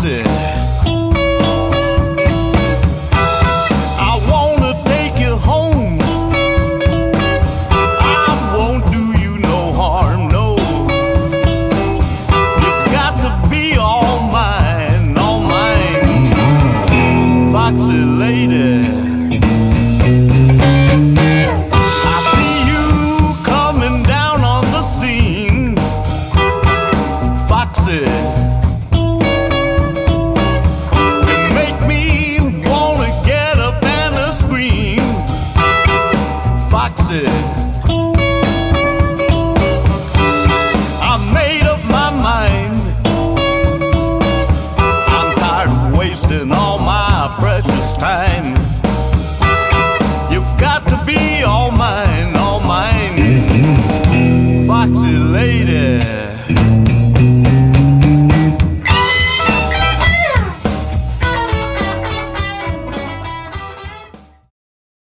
busted. I wanna take you home. I won't do you no harm, no. You've got to be all mine, all mine, foxy lady. foxy. Foxy. I made up my mind. I'm tired of wasting all my precious time. You've got to be